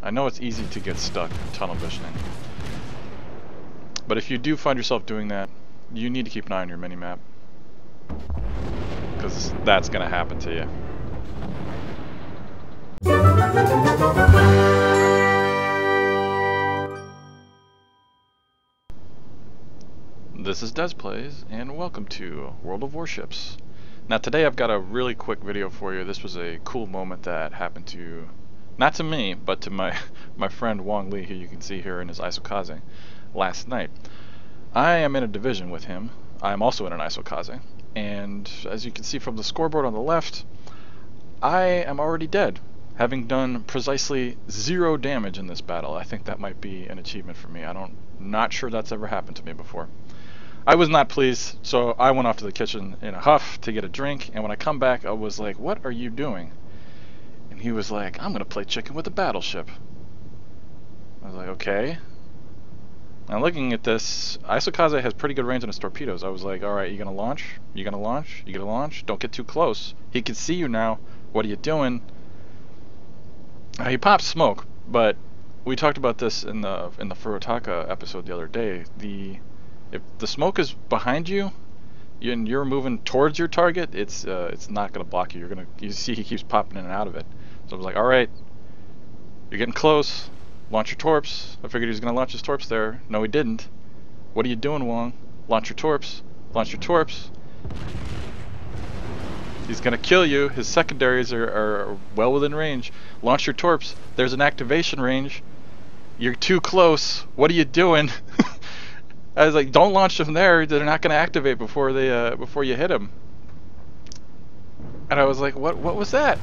I know it's easy to get stuck tunnel visioning. But if you do find yourself doing that, you need to keep an eye on your mini-map. Because that's going to happen to you. This is DezPlays, and welcome to World of Warships. Now today I've got a really quick video for you. This was a cool moment that happened to, not to me, but to my, my friend Wong Lee, who you can see here in his Isokaze, last night. I am in a division with him. I am also in an Isokaze, and as you can see from the scoreboard on the left, I am already dead, having done precisely zero damage in this battle. I think that might be an achievement for me. I don't, not sure that's ever happened to me before. I was not pleased, so I went off to the kitchen in a huff to get a drink, and when I come back, I was like, what are you doing? And he was like, I'm going to play chicken with a battleship. I was like, okay. Now looking at this, Isokaze has pretty good range on his torpedoes. I was like, alright, you going to launch? You going to launch? You to launch? Don't get too close. He can see you now. What are you doing? Uh, he pops smoke, but we talked about this in the in the Furutaka episode the other day. The if the smoke is behind you and you're moving towards your target, it's uh, it's not going to block you. You're gonna you see he keeps popping in and out of it. So I was like, all right, you're getting close. Launch your torps. I figured he was going to launch his torps there. No, he didn't. What are you doing, Wong? Launch your torps. Launch your torps. He's going to kill you. His secondaries are, are well within range. Launch your torps. There's an activation range. You're too close. What are you doing? I was like, don't launch them there. They're not going to activate before they uh, before you hit them. And I was like, what what was that?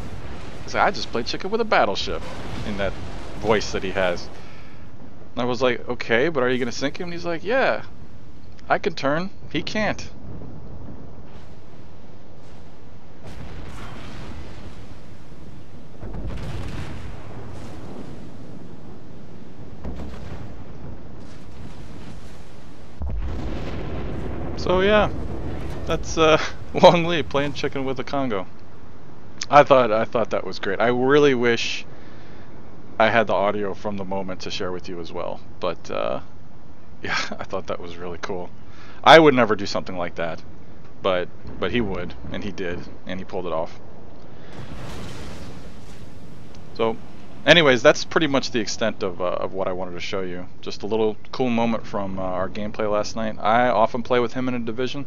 I just played chicken with a battleship in that voice that he has. And I was like, okay, but are you going to sink him? And he's like, yeah, I can turn. He can't. So yeah, that's uh, Wong Lee playing chicken with a Kongo. I thought I thought that was great. I really wish I had the audio from the moment to share with you as well. But uh, yeah, I thought that was really cool. I would never do something like that, but but he would, and he did, and he pulled it off. So anyways, that's pretty much the extent of, uh, of what I wanted to show you. Just a little cool moment from uh, our gameplay last night. I often play with him in a division.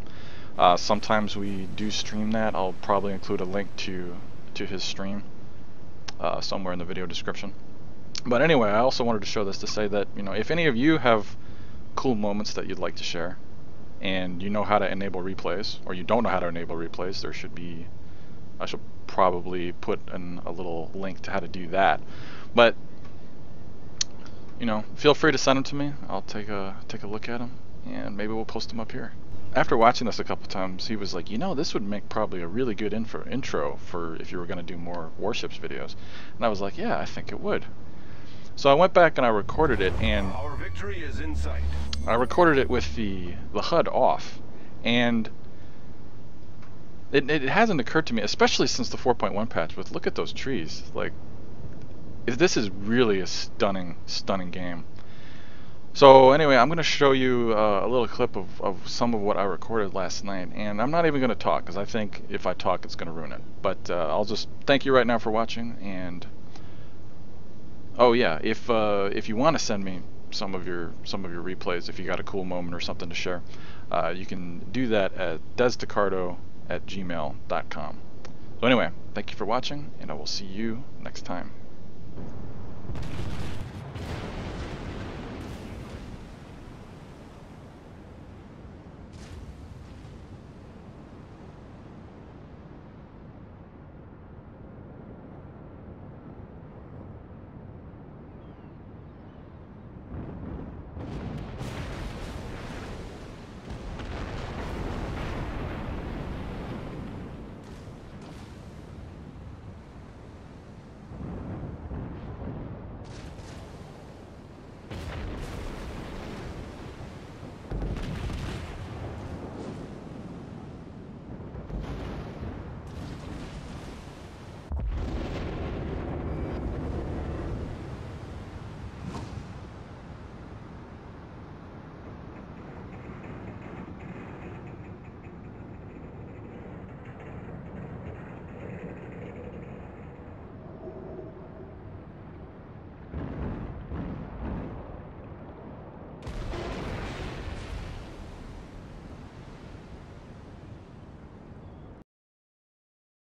Uh, sometimes we do stream that. I'll probably include a link to to his stream uh, somewhere in the video description. But anyway, I also wanted to show this to say that you know if any of you have cool moments that you'd like to share, and you know how to enable replays, or you don't know how to enable replays, there should be I should probably put in a little link to how to do that. But you know, feel free to send them to me. I'll take a take a look at them, and maybe we'll post them up here. After watching this a couple times, he was like, you know, this would make probably a really good info, intro for if you were going to do more warships videos. And I was like, yeah, I think it would. So I went back and I recorded it, and Our victory is in sight. I recorded it with the the HUD off, and it, it hasn't occurred to me, especially since the 4.1 patch, but look at those trees. Like, this is really a stunning, stunning game. So anyway, I'm going to show you uh, a little clip of, of some of what I recorded last night, and I'm not even going to talk, because I think if I talk, it's going to ruin it. But uh, I'll just thank you right now for watching, and oh yeah, if uh, if you want to send me some of your some of your replays, if you got a cool moment or something to share, uh, you can do that at dezdicardo at gmail.com. So anyway, thank you for watching, and I will see you next time.